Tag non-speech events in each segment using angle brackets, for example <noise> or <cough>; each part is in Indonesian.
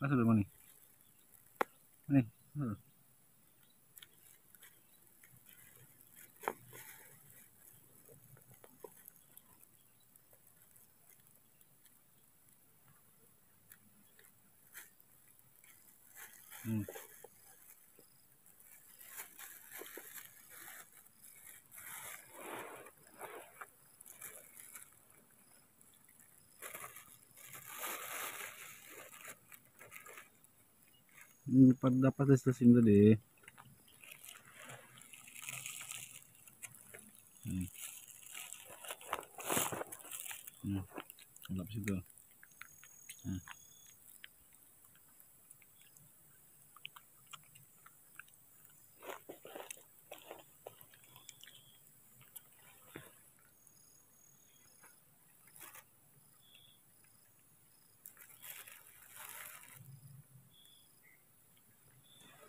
Masuk dulu nih. Nih. Hmm. dapat dapat is lasing eh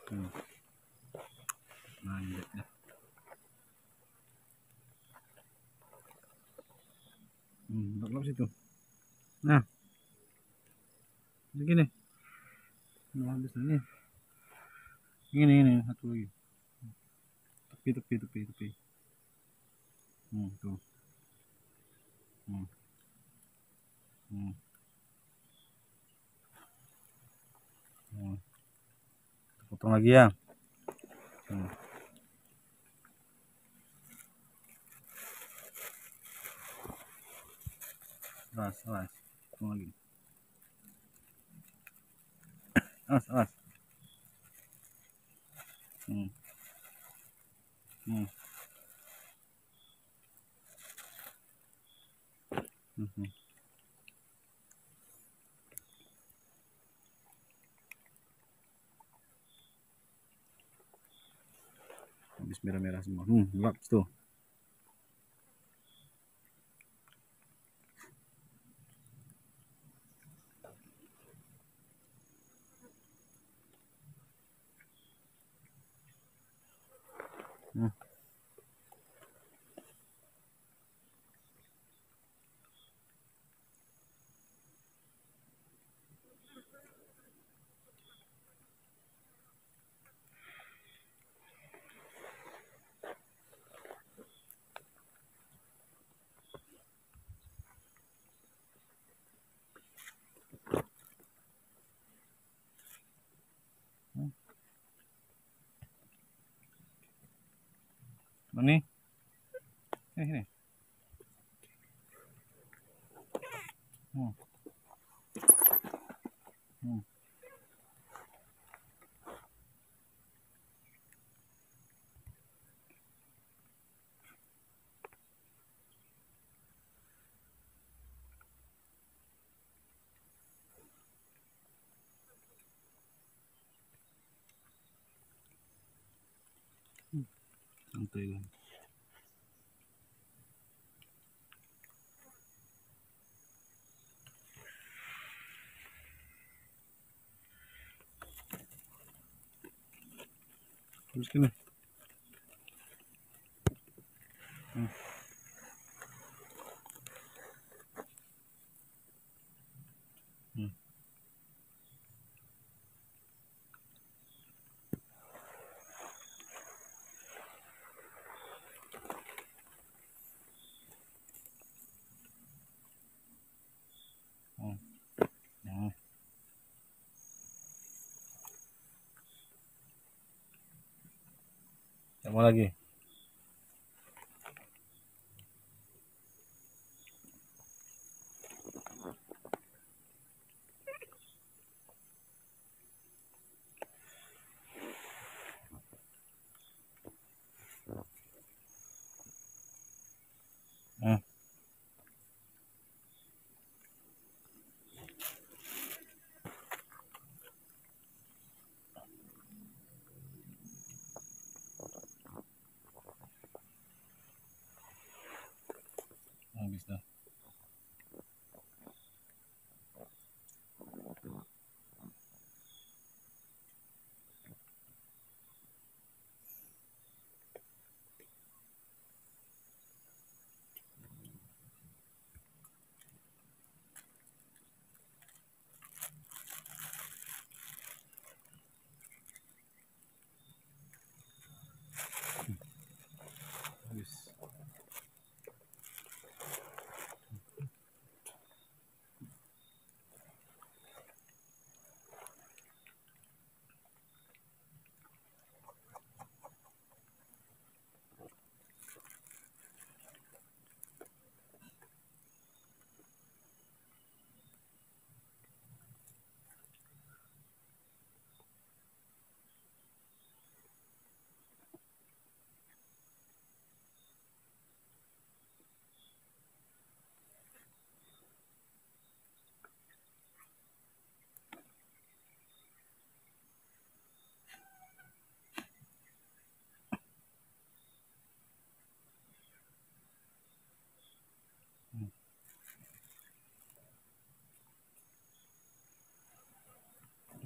Hmm. Lanjut ya. Hmm, gelap situ. Nah. Begini. Mau habis ini. Ini ini satu lagi. Tepi tepi tepi tepi. Lagi ya. Hmm. Awas, awas. Potong lagi. Awas, awas. Hmm. Hmm. Hmm. Habis merah-merah semua. Hmm, gelap tuh. Ini. Ini. Hmm. Santai kan. Terus gini. Hmm. Hmm. Hmm. Nah. Mau lagi?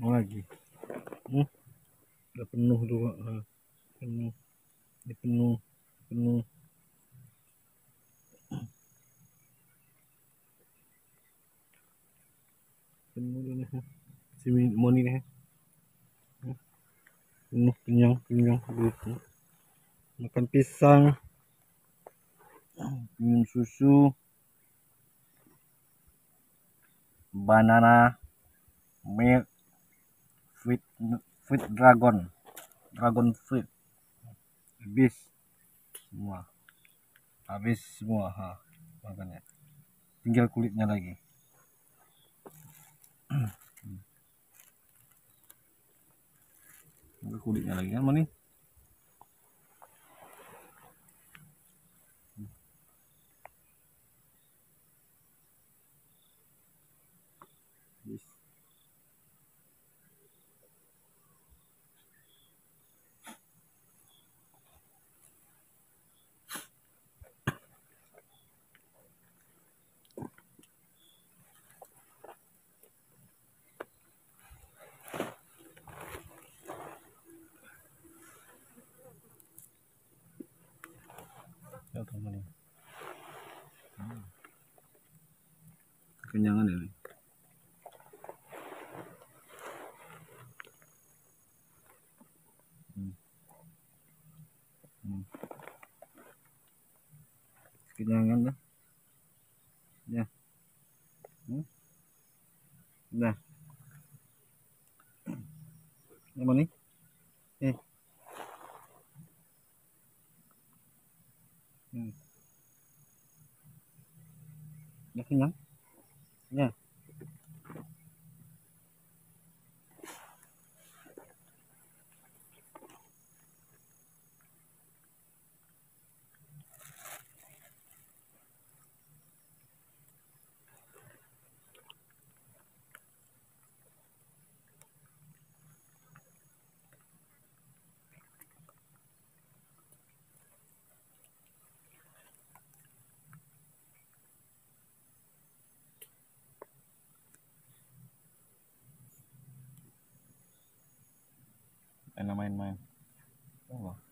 Lagi. Hmm? udah penuh tuh ha. penuh. Ini penuh penuh. Penuh ini si moni nih penuh kenyang kenyang gitu. Makan pisang. Minum susu. Banana. Milk fruit fruit dragon. Dragon fruit. Habis semua. Habis semua ha. Makannya. Tinggal kulitnya lagi. <clears throat> Tinggal kulitnya lagi kan mana habis teman ini hmm. kenyangan ini kenyangan dah. Ya. Nah apa nih hmm. Udah kenyang? Ya. Enak main-main. Oh.